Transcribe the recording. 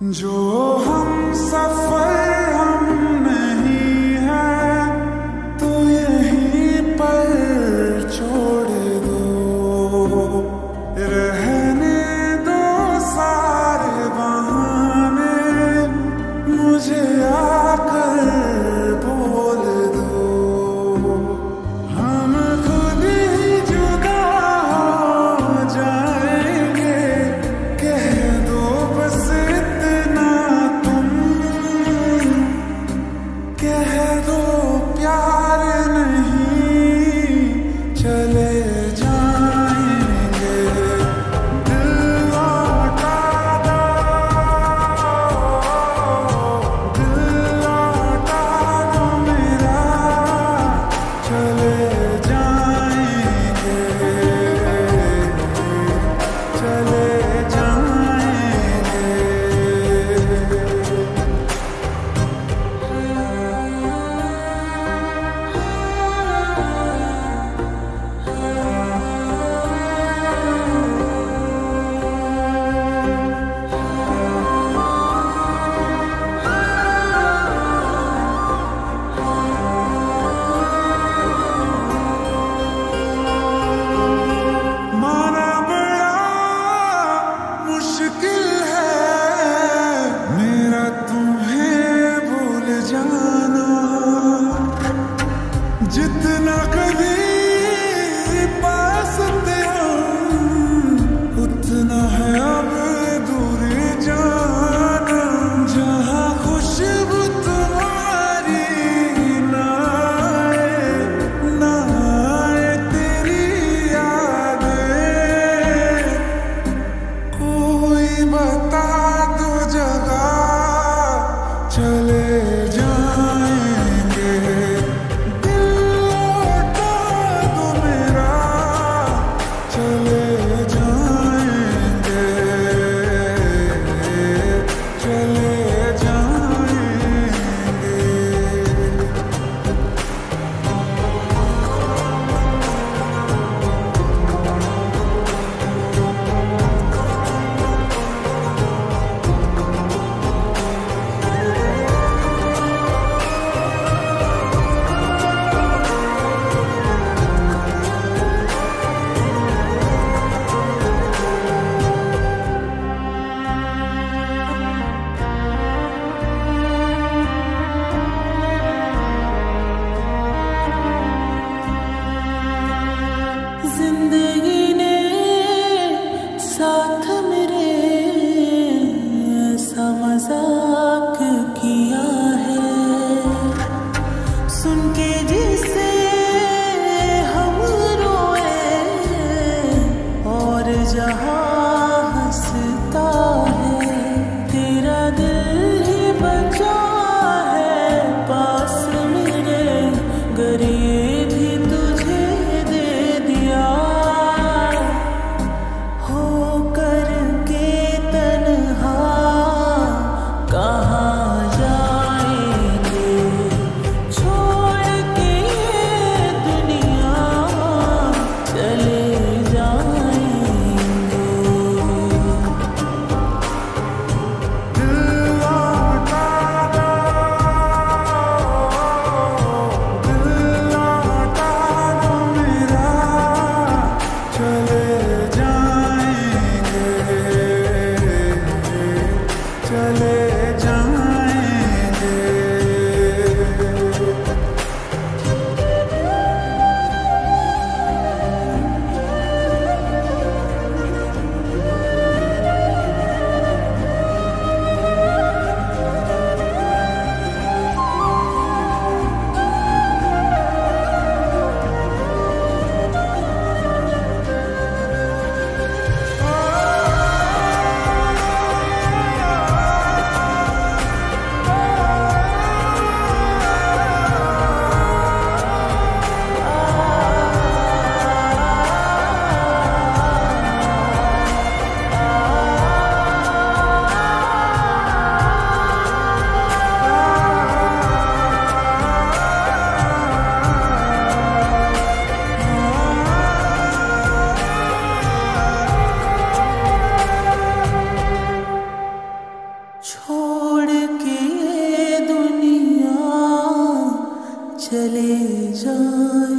जो हम सफ़र Hallelujah. চলে যায়